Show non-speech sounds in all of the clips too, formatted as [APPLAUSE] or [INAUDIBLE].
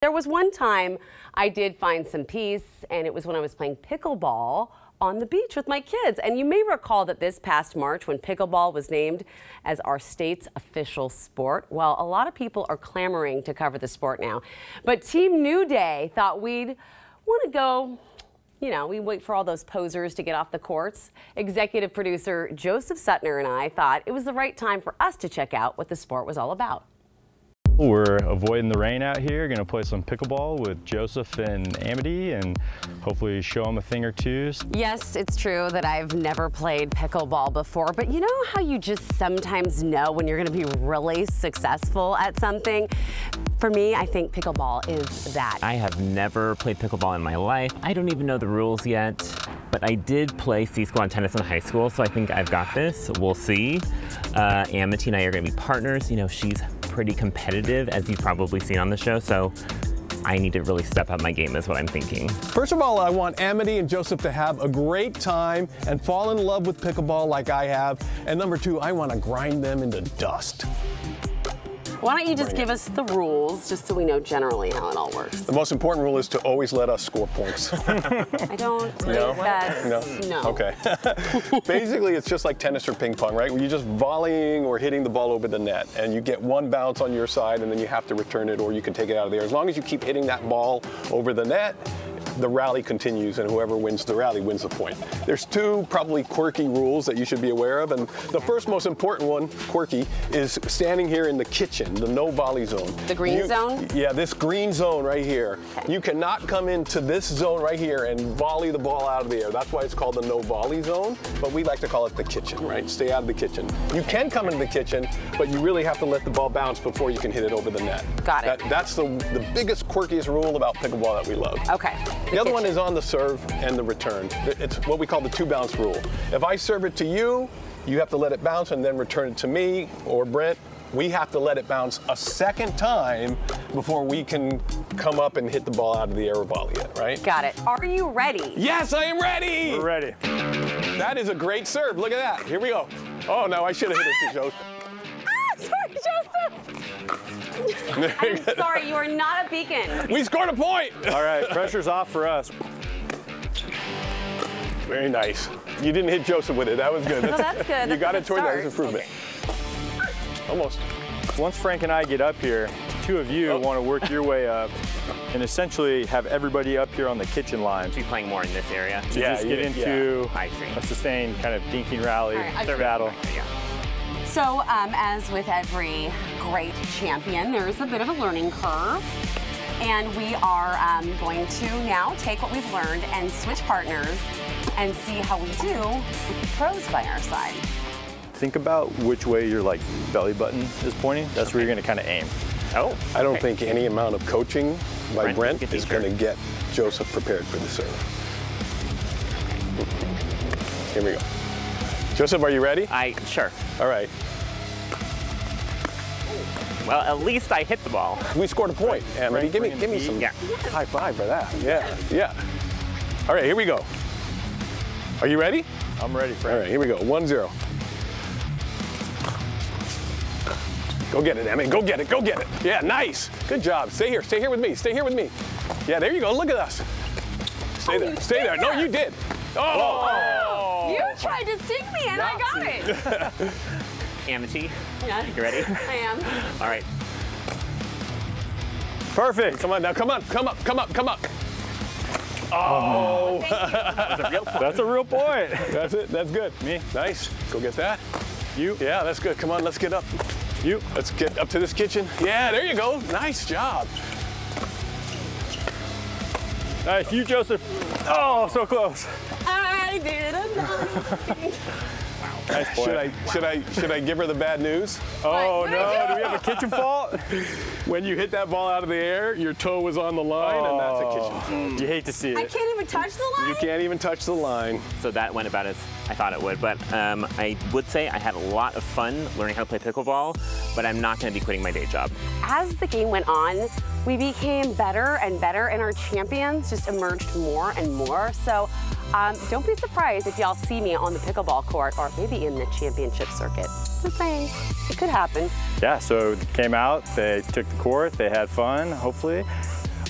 There was one time I did find some peace, and it was when I was playing pickleball on the beach with my kids. And you may recall that this past March, when pickleball was named as our state's official sport, well, a lot of people are clamoring to cover the sport now. But Team New Day thought we'd want to go you know, we wait for all those posers to get off the courts. Executive producer Joseph Sutner and I thought it was the right time for us to check out what the sport was all about. We're avoiding the rain out here, gonna play some pickleball with Joseph and Amity and hopefully show them a thing or two. Yes, it's true that I've never played pickleball before, but you know how you just sometimes know when you're gonna be really successful at something? For me, I think pickleball is that. I have never played pickleball in my life. I don't even know the rules yet, but I did play C-squad tennis in high school, so I think I've got this. We'll see. Uh, Amity and I are gonna be partners. You know, she's pretty competitive, as you've probably seen on the show, so I need to really step up my game is what I'm thinking. First of all, I want Amity and Joseph to have a great time and fall in love with pickleball like I have. And number two, I want to grind them into dust. Why don't you just give us the rules, just so we know generally how it all works? The most important rule is to always let us score points. [LAUGHS] I don't think no? that's, no. no. Okay. [LAUGHS] Basically, it's just like tennis or ping pong, right? Where you're just volleying or hitting the ball over the net, and you get one bounce on your side, and then you have to return it, or you can take it out of there. As long as you keep hitting that ball over the net, the rally continues and whoever wins the rally wins the point. There's two probably quirky rules that you should be aware of and the first most important one, quirky, is standing here in the kitchen, the no volley zone. The green you, zone? Yeah, this green zone right here. Okay. You cannot come into this zone right here and volley the ball out of the air. That's why it's called the no volley zone, but we like to call it the kitchen, right? Stay out of the kitchen. You can come into the kitchen, but you really have to let the ball bounce before you can hit it over the net. Got it. That, that's the, the biggest, quirkiest rule about pickleball that we love. Okay. The, other one is on the serve and the return. It's what we call the two bounce rule. If I serve it to you, you have to let it bounce and then return it to me or Brent. We have to let it bounce a second time before we can come up and hit the ball out of the air or volley it, right? Got it. Are you ready? Yes, I am ready. We're ready. That is a great serve. Look at that. Here we go. Oh, no, I should have hit it to Joseph. Sorry, Joseph. I'm sorry, you are not a beacon. We scored a point. All right, pressure's off for us. Very nice. You didn't hit Joseph with it. That was good. That's, well, that's good. You got it toward start. that improvement. Okay. Almost. Once Frank and I get up here, two of you oh. want to work your way up and essentially have everybody up here on the kitchen line. Be playing more in this area. To yeah, just get yeah, into yeah. a sustained kind of dinking rally right, battle. Yeah. So um, as with every great champion, there is a bit of a learning curve. And we are um, going to now take what we've learned and switch partners and see how we do with the pros by our side. Think about which way your like belly button is pointing. That's okay. where you're going to kind of aim. Oh, I don't think any amount of coaching by Brent, Brent is going to get Joseph prepared for the serve. Here we go. Joseph, are you ready? I, sure. All right. Well, at least I hit the ball. We scored a point. And Frank, give me, give me some yeah. high five for that. Yeah, yeah. All right, here we go. Are you ready? I'm ready, Frank. All right, here we go. One zero. Go get it, Emmy. Go get it. Go get it. Yeah, nice. Good job. Stay here. Stay here with me. Stay here with me. Yeah, there you go. Look at us. Stay oh, there. Stay there. No, you did. Oh! oh. You tried to stick me and I got it. [LAUGHS] Amity. Yeah. You ready? I am. [LAUGHS] All right. Perfect. Come on now. Come on. Come up. Come up. Come up. Oh. oh. [LAUGHS] That's, a real point. That's a real point. That's it. That's good. Me. Nice. Go get that. You. Yeah, that's good. Come on. Let's get up. You. Let's get up to this kitchen. Yeah, there you go. Nice job. Nice. You, Joseph. Oh, so close. I did a [LAUGHS] Nice should I should I should I give her the bad news? Oh no! Do we have a [LAUGHS] kitchen fault? when you hit that ball out of the air, your toe was on the line, oh, and that's a kitchen fault. You hate to see it. I can't even touch the line. You can't even touch the line. So that went about as I thought it would, but um, I would say I had a lot of fun learning how to play pickleball, but I'm not going to be quitting my day job. As the game went on, we became better and better, and our champions just emerged more and more. So um, don't be surprised if y'all see me on the pickleball court or maybe in the championship circuit. Just saying, it could happen. Yeah, so it came out, they took the court, they had fun, hopefully.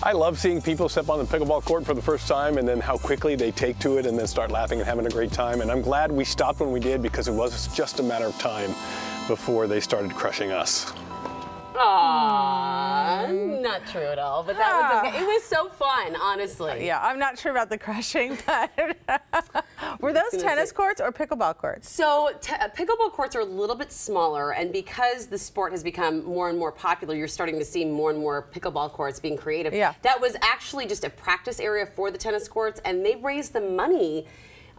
I love seeing people step on the pickleball court for the first time and then how quickly they take to it and then start laughing and having a great time. And I'm glad we stopped when we did because it was just a matter of time before they started crushing us. Aww, not true at all, but that was okay. It was so fun, honestly. Yeah, I'm not sure about the crushing, [LAUGHS] but [LAUGHS] were those tennis courts or pickleball courts? So t- uh, pickleball courts are a little bit smaller, and because the sport has become more and more popular, you're starting to see more and more pickleball courts being created. Yeah. That was actually just a practice area for the tennis courts, and they raised the money.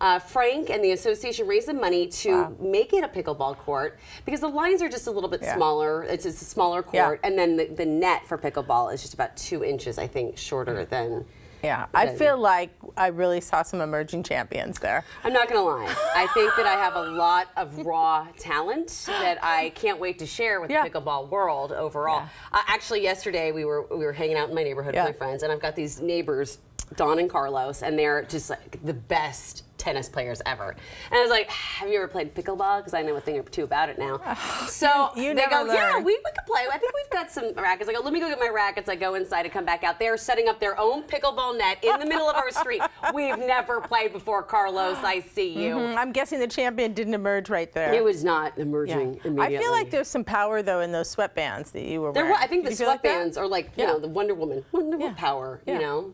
Uh, Frank and the association raised the money to Wow. make it a pickleball court because the lines are just a little bit Yeah. smaller. It's just a smaller Yeah. court, and then the, the net for pickleball is just about two inches, I think, shorter than. Yeah, I feel like I really saw some emerging champions there. I'm not gonna lie. I think that I have a lot of [LAUGHS] raw talent that I can't wait to share with Yeah. the pickleball world overall. Uh, actually, yesterday we were we were hanging out in my neighborhood Yeah. with my friends, and I've got these neighbors, Don and Carlos, and they're just like the best tennis players ever. And I was like, [SIGHS] "Have you ever played pickleball?" Because I know a thing or two about it now. [SIGHS] So You- you they go, "Yeah, we, we could play. I think we've got some rackets." I go, "Let me go get my rackets." I go inside and come back out. They're setting up their own pickleball net in the middle of our street. [LAUGHS] We've never played before, Carlos. I see you. Mm, I'm guessing the champion didn't emerge right there. It was not emerging Yeah. emerging I feel like there's some power though in those sweatbands that you were There wearing. were, I think Did the feel like sweatbands are like, you Yeah. know, the Wonder Woman, Wonder Woman Yeah. power, Yeah. you know?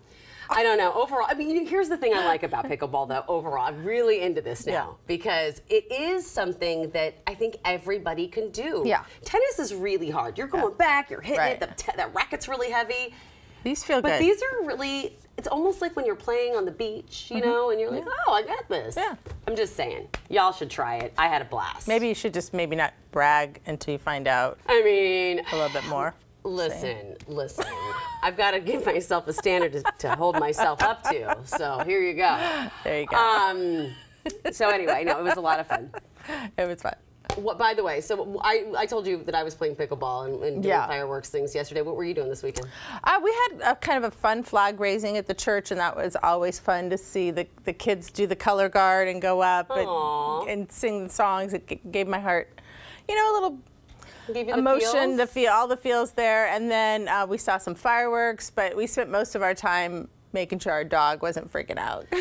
I don't know. Overall, I mean, here's the thing I like about pickleball, though. Overall, I'm really into this now Yeah. because it is something that I think everybody can do. Yeah. Tennis is really hard. You're going back, you're hitting Right. it, the, that racket's really heavy. These feel But good. But these are really, it's almost like when you're playing on the beach, you mm-hmm. know, and you're like, oh, I got this. Yeah. I'm just saying, y'all should try it. I had a blast. maybe you should just maybe not brag until you find out I mean, a little bit more. Listen, listen. I've got to give myself a standard to, to hold myself up to. So here you go. There you go. Um, so anyway, no, it was a lot of fun. it was fun. What, by the way, so I, I told you that I was playing pickleball and, and doing Yeah. fireworks things yesterday. What were you doing this weekend? Uh, we had a kind of a fun flag raising at the church, and that was always fun to see the, the kids do the color guard and go up and, and sing the songs. It g- gave my heart, you know, a little The emotion, feels? the feel, all the feels there. And then uh, we saw some fireworks, but we spent most of our time making sure our dog wasn't freaking out. [LAUGHS]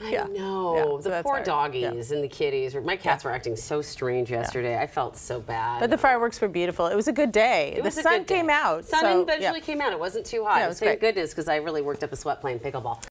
yeah. I know Yeah, the that's poor hard. doggies Yeah. and the kitties. My cats were acting so strange yesterday. I felt so bad. But the fireworks were beautiful. It was a good day. It the sun day. came out. Sun so, eventually yeah. came out. It wasn't too hot. Yeah, it was Thank great. goodness because I really worked up a sweat playing pickleball.